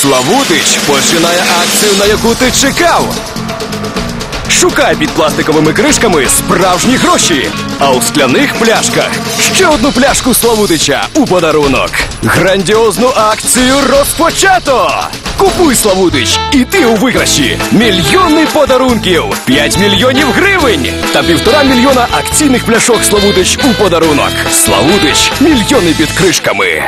Славутич починає акцію, на яку ти чекав. Шукай під пластиковими кришками справжні гроші. А у скляних пляшках ще одну пляшку Славутича у подарунок. Грандіозну акцію розпочато! Купуй Славутич, і ти у виграші. Мільйони подарунків, 5 мільйонів гривень та півтора мільйона акційних пляшок Славутич у подарунок. Славутич, мільйони під кришками.